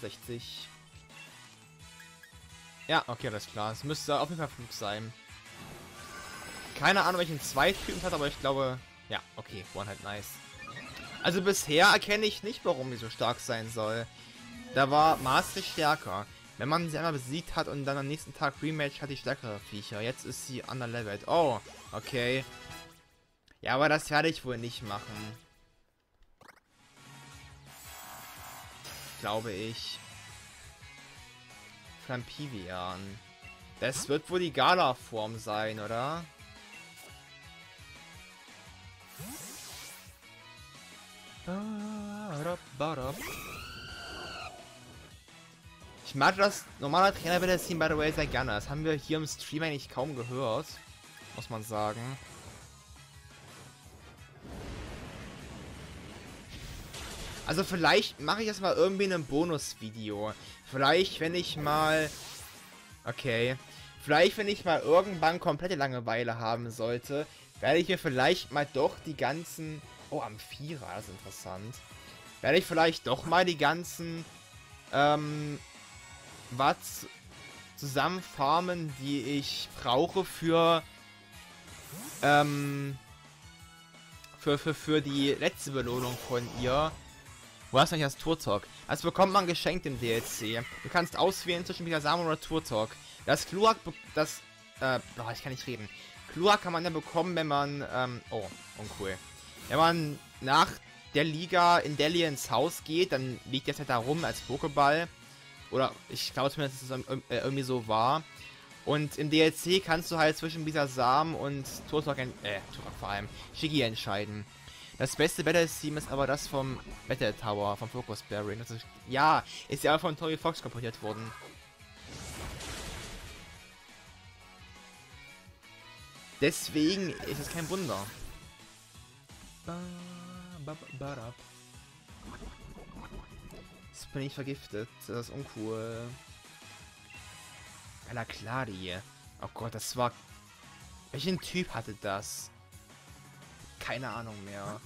60. Ja, okay, alles klar. Es müsste auf jeden Fall Flug sein. Keine Ahnung, welchen Zweittypen hat, aber ich glaube... Ja, okay, One halt nice. Also bisher erkenne ich nicht, warum die so stark sein soll. Da war Maastricht stärker. Wenn man sie einmal besiegt hat und dann am nächsten Tag Rematch hat die stärkere Viecher. Jetzt ist sie underleveled. Oh, okay. Ja, aber das werde ich wohl nicht machen. Glaube ich. Flampivian. Das wird wohl die Gala-Form sein, oder? Ich mag das normale Trainer wird das Team by the way sehr gerne. Das haben wir hier im Stream eigentlich kaum gehört. Muss man sagen. Also vielleicht mache ich das mal irgendwie in einem Bonus-Video. Vielleicht, wenn ich mal... Okay. Vielleicht, wenn ich mal irgendwann komplette Langeweile haben sollte, werde ich mir vielleicht mal doch die ganzen... Oh, Amphira, das ist interessant. Werde ich vielleicht doch mal die ganzen... Ähm... Was zusammenfarmen, die ich brauche für... Ähm... Für, für, für die letzte Belohnung von ihr. Wo hast du eigentlich das Turtok? Das bekommt man geschenkt im DLC. Du kannst auswählen zwischen Mikasama oder Turtok. Das Kluak, das, äh, oh, ich kann nicht reden. Kluak kann man ja bekommen, wenn man, ähm, oh, uncool. Wenn man nach der Liga in Delhi ins Haus geht, dann liegt das halt da rum als Pokéball. Oder ich glaube zumindest, dass es äh, irgendwie so war. Und im DLC kannst du halt zwischen Bisasam und Turtok, äh, Turtok vor allem, Shigi entscheiden. Das beste Battle-Team ist aber das vom Battle Tower, vom Focus Bearing. Ist, ja, ist ja von Tory Fox komponiert worden. Deswegen ist es kein Wunder. Jetzt bin ich vergiftet. Das ist uncool. Alakladi. Oh Gott, das war... Welchen Typ hatte das? keine Ahnung mehr.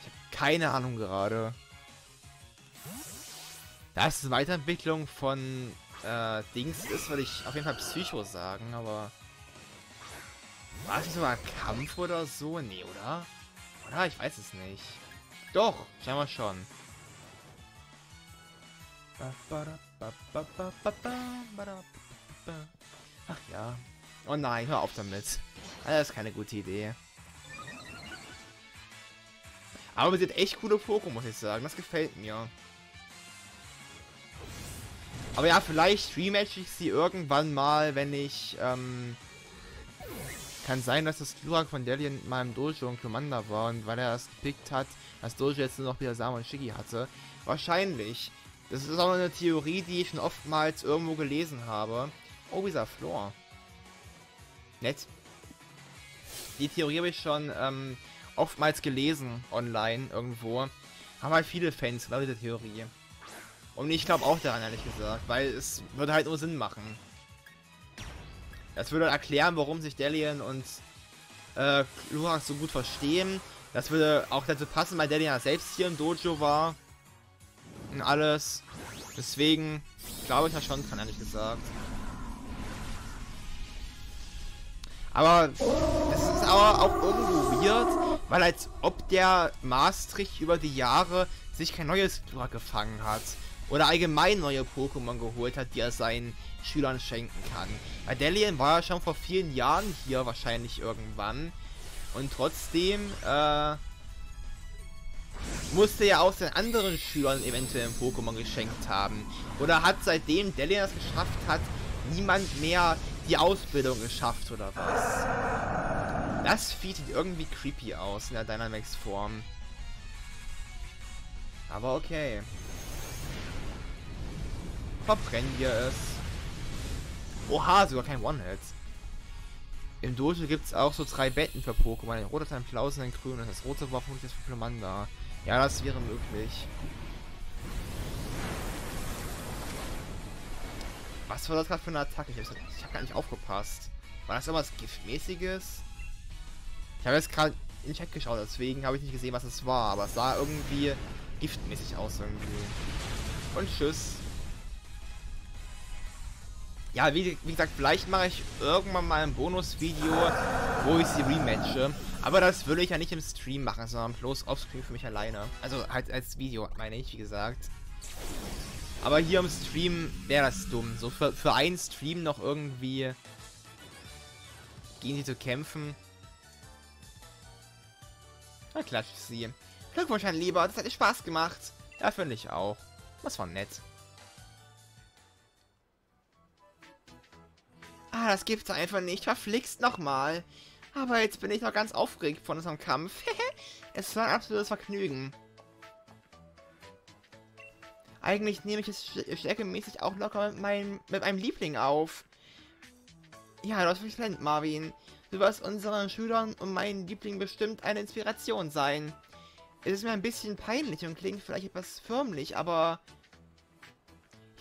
Ich habe keine Ahnung gerade. Da es eine Weiterentwicklung von äh, Dings ist, würde ich auf jeden Fall Psycho sagen, aber... War es nicht sogar Kampf oder so? Nee, oder? Oder? Ich weiß es nicht. Doch, scheinbar schon. Ach ja. Oh nein, hör auf damit. Das ist keine gute Idee. Aber wir sind echt coole Pokémon, muss ich sagen. Das gefällt mir. Aber ja, vielleicht rematch ich sie irgendwann mal, wenn ich, ähm... Kann sein, dass das Glurak von Delhi in meinem Dojo und Commander war und weil er es gepickt hat, das Dojo jetzt nur noch wieder Samen und Shiggy hatte. Wahrscheinlich. Das ist auch eine Theorie, die ich schon oftmals irgendwo gelesen habe. Oh, dieser Floor. Nett. Die Theorie habe ich schon ähm, oftmals gelesen online irgendwo. Haben halt viele Fans, glaube ich, die Theorie. Und ich glaube auch daran, ehrlich gesagt, weil es würde halt nur Sinn machen. Das würde erklären, warum sich Delian und äh, Lurak so gut verstehen. Das würde auch dazu passen, weil Delian selbst hier im Dojo war. Und alles. Deswegen glaube ich da schon dran, ehrlich gesagt. Aber es ist aber auch irgendwo weird, weil als ob der Maastricht über die Jahre sich kein neues Flora gefangen hat. Oder allgemein neue Pokémon geholt hat, die er seinen Schülern schenken kann. Weil Delian war ja schon vor vielen Jahren hier wahrscheinlich irgendwann. Und trotzdem, äh, musste er auch seinen anderen Schülern eventuell ein Pokémon geschenkt haben. Oder hat seitdem Delian es geschafft hat, niemand mehr die Ausbildung geschafft oder was? Das Vieh sieht irgendwie creepy aus in der Dynamax-Form. Aber okay verbrennen wir es. Oha, sogar kein One-Hit. Im Dojo gibt es auch so drei Betten für Pokémon. Den roter Teil Plausen, den grünen und das rote war vermutlich das Plumanda. Ja, das wäre möglich. Was war das gerade für eine Attacke? Ich habe hab gar nicht aufgepasst. War das irgendwas Giftmäßiges? Ich habe jetzt gerade in den geschaut, deswegen habe ich nicht gesehen, was es war. Aber es sah irgendwie giftmäßig aus irgendwie. Und tschüss. Ja, wie, wie gesagt, vielleicht mache ich irgendwann mal ein Bonusvideo, wo ich sie rematche. Aber das würde ich ja nicht im Stream machen, sondern bloß offscreen für mich alleine. Also halt als Video, meine ich, wie gesagt. Aber hier im Stream wäre das dumm. So für, für einen Stream noch irgendwie gehen sie zu kämpfen. Na klatscht sie. Glückwunsch, mein Lieber. Das hat dir Spaß gemacht. Ja, finde ich auch. Das war nett. Ah, das gibt's einfach nicht. Verflixt nochmal. Aber jetzt bin ich noch ganz aufgeregt von unserem Kampf. es war ein absolutes Vergnügen. Eigentlich nehme ich es stärkemäßig auch locker mit meinem, mit meinem Liebling auf. Ja, du hast verständlich, Marvin. Du wirst unseren Schülern und meinen Liebling bestimmt eine Inspiration sein. Es ist mir ein bisschen peinlich und klingt vielleicht etwas förmlich, aber...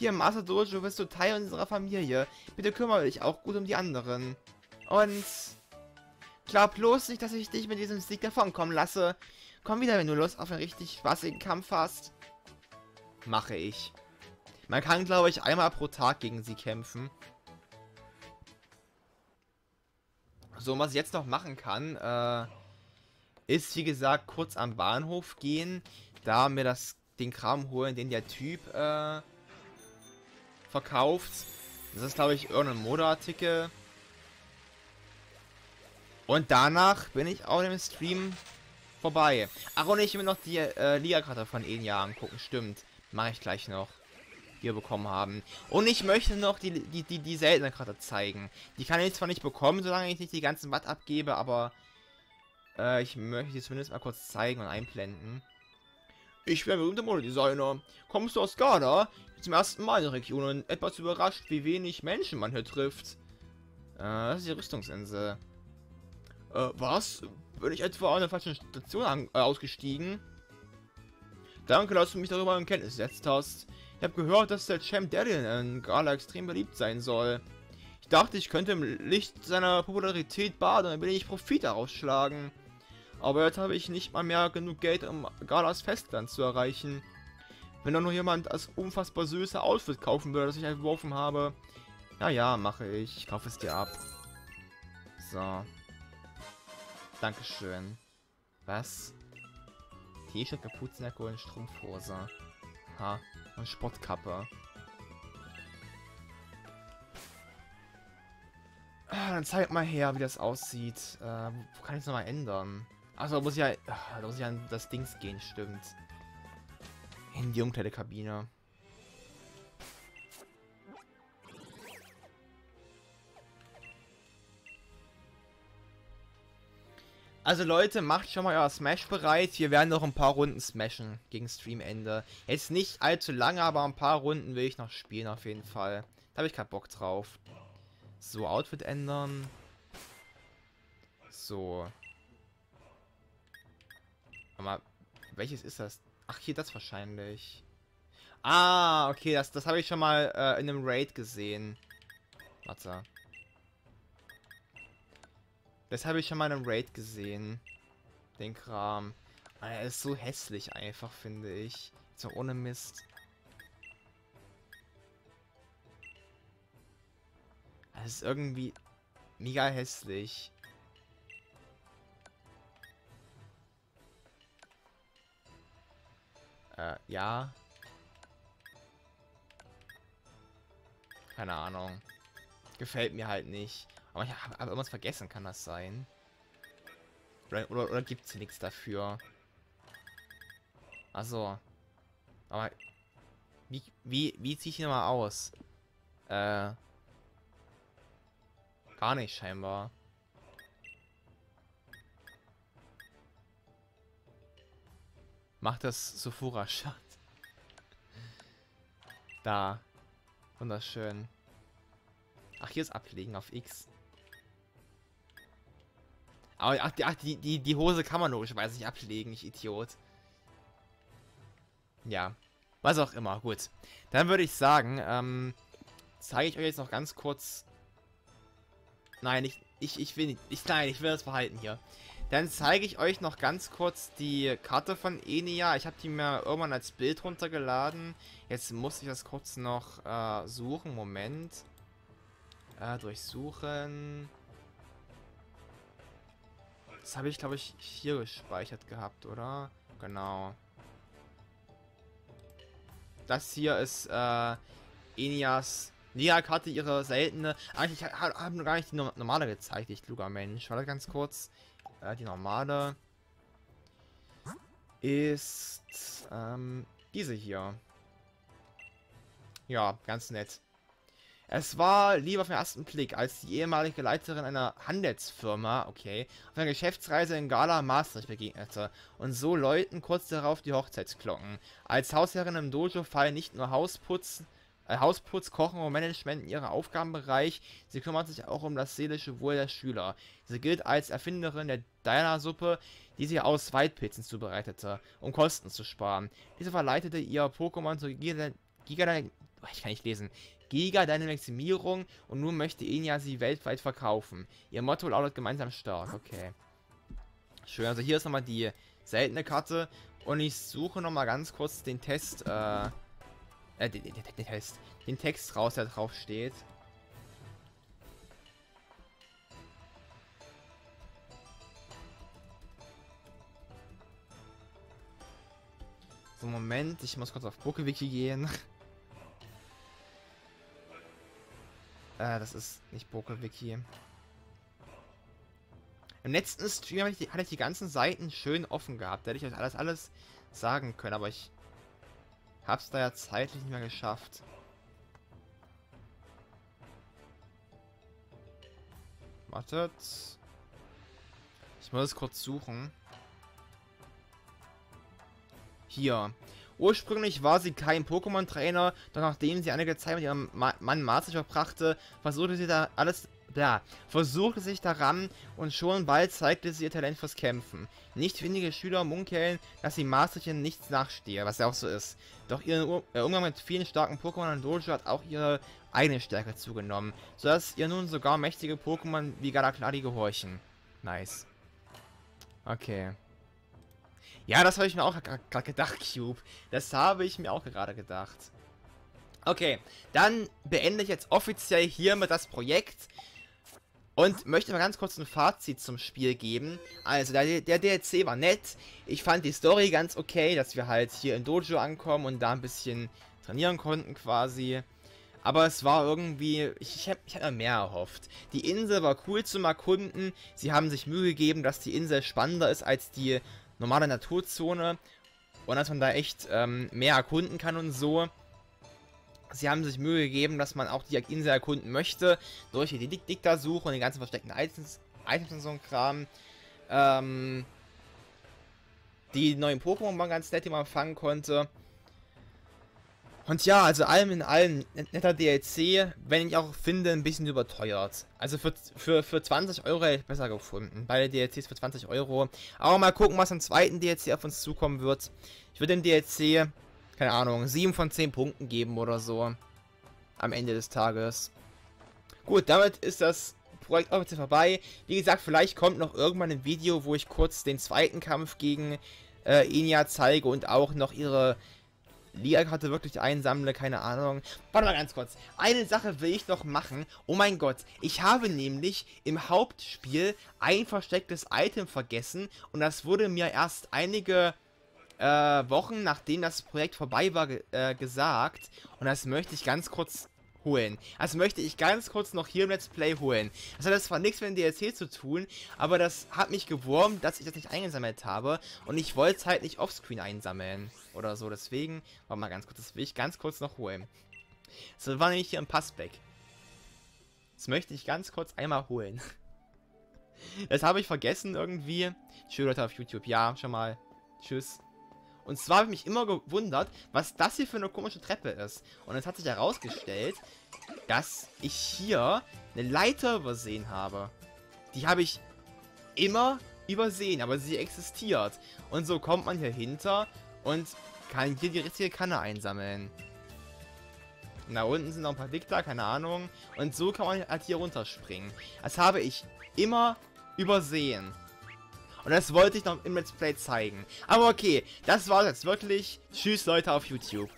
Hier Master Dojo bist du Teil unserer Familie. Bitte kümmere dich auch gut um die anderen. Und... Glaub bloß nicht, dass ich dich mit diesem Sieg davonkommen lasse. Komm wieder, wenn du Lust auf einen richtig spaßigen Kampf hast. Mache ich. Man kann, glaube ich, einmal pro Tag gegen sie kämpfen. So, was ich jetzt noch machen kann, äh, ist, wie gesagt, kurz am Bahnhof gehen, da mir das den Kram holen, den der Typ äh, verkauft. Das ist, glaube ich, irgendein Modeartikel. Und danach bin ich auch im Stream vorbei. Ach, und ich will noch die äh, Liga-Karte von Enya angucken. Stimmt. Mache ich gleich noch. Die wir bekommen haben. Und ich möchte noch die, die, die, die seltene Karte zeigen. Die kann ich zwar nicht bekommen, solange ich nicht die ganzen Watt abgebe, aber äh, ich möchte sie zumindest mal kurz zeigen und einblenden. Ich bin ein berühmter Modedesigner. Kommst du aus Ghana? Zum ersten Mal in der Region und etwas überrascht, wie wenig Menschen man hier trifft. Äh, das ist die Rüstungsinsel. Äh, was? Bin ich etwa an der falschen Station äh, ausgestiegen? Danke, dass du mich darüber in Kenntnis gesetzt hast. Ich habe gehört, dass der Champ Darien in Gala extrem beliebt sein soll. Ich dachte, ich könnte im Licht seiner Popularität baden und ein wenig Profit daraus schlagen. Aber jetzt habe ich nicht mal mehr genug Geld, um Galas Festland zu erreichen. Wenn doch nur jemand das unfassbar süße Outfit kaufen würde, das ich entworfen habe. Naja, mache ich. Ich kaufe es dir ab. So. Dankeschön. Was? T-Shirt, Kapuzenjacke und Strumpfhose. Ha. Und Sportkappe. Ah, dann zeig mal her, wie das aussieht. Äh, wo kann ich es nochmal ändern? Achso, da muss ich ja, da muss ich an das Dings gehen, stimmt. In die Umkleidekabine. Also Leute, macht schon mal euer Smash bereit. Wir werden noch ein paar Runden smashen gegen Streamende. Jetzt nicht allzu lange, aber ein paar Runden will ich noch spielen auf jeden Fall. Da habe ich keinen Bock drauf. So, Outfit ändern. So. Aber welches ist das? Ach, hier das wahrscheinlich. Ah, okay, das, das habe ich schon mal äh, in einem Raid gesehen. Warte. Das habe ich schon mal in einem Raid gesehen. Den Kram. Er ist so hässlich einfach, finde ich. So ohne Mist. Es ist irgendwie mega hässlich. Äh, ja. Keine Ahnung. Gefällt mir halt nicht. Aber ich habe irgendwas vergessen, kann das sein? Oder, oder, oder gibt es nichts dafür? Also. Aber. Wie, wie, wie ziehe ich ihn mal aus? Äh. Gar nicht scheinbar. Macht das Sophora-Schatz. Da. Wunderschön. Ach, hier ist Ablegen auf X. Aber ach, die, ach, die, die, die Hose kann man logischerweise nicht ablegen, ich Idiot. Ja. Was auch immer, gut. Dann würde ich sagen, ähm, zeige ich euch jetzt noch ganz kurz... Nein, ich, ich, ich will nicht... Ich, nein, ich will das verhalten hier. Dann zeige ich euch noch ganz kurz die Karte von Enia. Ich habe die mir irgendwann als Bild runtergeladen. Jetzt muss ich das kurz noch äh, suchen. Moment. Äh, durchsuchen. Das habe ich, glaube ich, hier gespeichert gehabt, oder? Genau. Das hier ist äh, Enias Nia-Karte, ihre seltene. Eigentlich habe hab gar nicht die normale gezeigt, ich kluger Mensch. Warte ganz kurz. Äh, die normale ist ähm, diese hier. Ja, ganz nett. Es war lieber auf den ersten Blick, als die ehemalige Leiterin einer Handelsfirma, okay, auf einer Geschäftsreise in Gala Maastricht begegnete und so läuten kurz darauf die Hochzeitsglocken. Als Hausherrin im Dojo fallen nicht nur Hausputzen, äh, Hausputz, Kochen und Management in ihren Aufgabenbereich, sie kümmert sich auch um das seelische Wohl der Schüler. Sie gilt als Erfinderin der Diana-Suppe, die sie aus Waldpilzen zubereitete, um Kosten zu sparen. Diese verleitete ihr Pokémon zur Giga, oh, ich kann nicht lesen, Giga Dynamiximierung und nun möchte Enya sie weltweit verkaufen. Ihr Motto lautet gemeinsam stark, okay. Schön, also hier ist nochmal die seltene Karte und ich suche nochmal ganz kurz den Test, äh, äh, den, den, den, Test, den Text raus, der drauf steht. So, Moment, ich muss kurz auf PokeWiki gehen. äh, das ist nicht PokeWiki. Im letzten Stream ich, die, hatte ich die ganzen Seiten schön offen gehabt. Da hätte ich euch alles, alles sagen können, aber ich Hab's da ja zeitlich nicht mehr geschafft. Wartet. Ich muss es kurz suchen. Hier. Ursprünglich war sie kein Pokémon-Trainer, doch nachdem sie einige Zeit mit ihrem Ma Mann Marzi verbrachte, versuchte sie da alles da, versuchte sich daran und schon bald zeigte sie ihr Talent fürs Kämpfen. Nicht wenige Schüler munkeln, dass sie Masterchen nichts nachstehe, was ja auch so ist. Doch ihr Umgang mit vielen starken Pokémon und Dojo hat auch ihre eigene Stärke zugenommen, sodass ihr nun sogar mächtige Pokémon wie Galakladi gehorchen. Nice. Okay. Ja, das habe ich mir auch gerade gedacht, Cube. Das habe ich mir auch gerade gedacht. Okay, dann beende ich jetzt offiziell hiermit das Projekt. Und möchte mal ganz kurz ein Fazit zum Spiel geben. Also, der, der DLC war nett. Ich fand die Story ganz okay, dass wir halt hier in Dojo ankommen und da ein bisschen trainieren konnten quasi. Aber es war irgendwie, ich, ich habe ich hab mir mehr erhofft. Die Insel war cool zum Erkunden. Sie haben sich Mühe gegeben, dass die Insel spannender ist als die normale Naturzone. Und dass man da echt ähm, mehr erkunden kann und so. Sie haben sich Mühe gegeben, dass man auch die Insel erkunden möchte, durch die Dikta-Suche und die ganzen versteckten Items, Items und so ein Kram. Ähm, die neuen Pokémon waren ganz nett, die man fangen konnte. Und ja, also allem in allem netter DLC, wenn ich auch finde, ein bisschen überteuert. Also für, für, für 20 Euro hätte ich besser gefunden. Beide DLCs für 20 Euro. Aber mal gucken, was im zweiten DLC auf uns zukommen wird. Ich würde den DLC keine Ahnung, 7 von 10 Punkten geben oder so. Am Ende des Tages. Gut, damit ist das Projekt offiziell vorbei. Wie gesagt, vielleicht kommt noch irgendwann ein Video, wo ich kurz den zweiten Kampf gegen äh, Inia zeige und auch noch ihre Liga-Karte wirklich einsammle, keine Ahnung. Warte mal ganz kurz. Eine Sache will ich noch machen. Oh mein Gott, ich habe nämlich im Hauptspiel ein verstecktes Item vergessen und das wurde mir erst einige äh, Wochen nachdem das Projekt vorbei war, äh, gesagt. Und das möchte ich ganz kurz holen. Das möchte ich ganz kurz noch hier im Let's Play holen. Das hat zwar nichts mit dem DLC zu tun, aber das hat mich gewurmt, dass ich das nicht eingesammelt habe. Und ich wollte es halt nicht offscreen einsammeln. Oder so. Deswegen, warte mal ganz kurz, das will ich ganz kurz noch holen. Das war nämlich hier im Passback. Das möchte ich ganz kurz einmal holen. Das habe ich vergessen irgendwie. Schön Leute auf YouTube. Ja, schon mal. Tschüss. Und zwar habe ich mich immer gewundert, was das hier für eine komische Treppe ist. Und es hat sich herausgestellt, dass ich hier eine Leiter übersehen habe. Die habe ich immer übersehen, aber sie existiert. Und so kommt man hier hinter und kann hier die richtige Kanne einsammeln. Da unten sind noch ein paar Victor, keine Ahnung. Und so kann man halt hier runterspringen. Das habe ich immer übersehen. Und das wollte ich noch im Let's Play zeigen. Aber okay, das war jetzt wirklich. Tschüss Leute auf YouTube.